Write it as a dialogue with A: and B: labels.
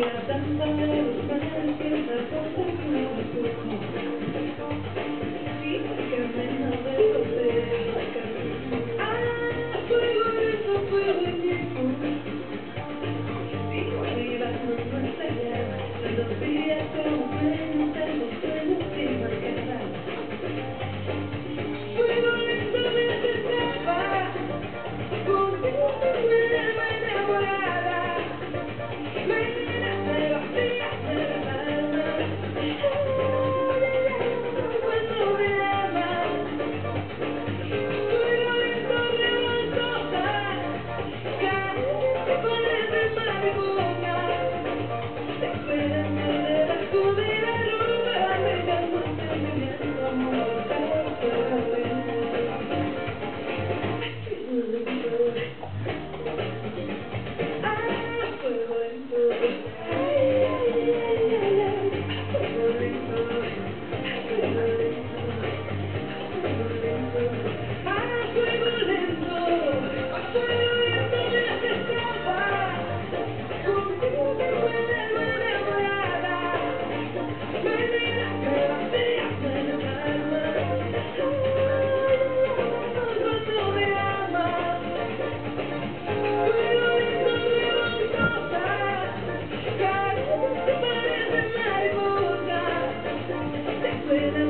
A: Yeah, Gracias. feeling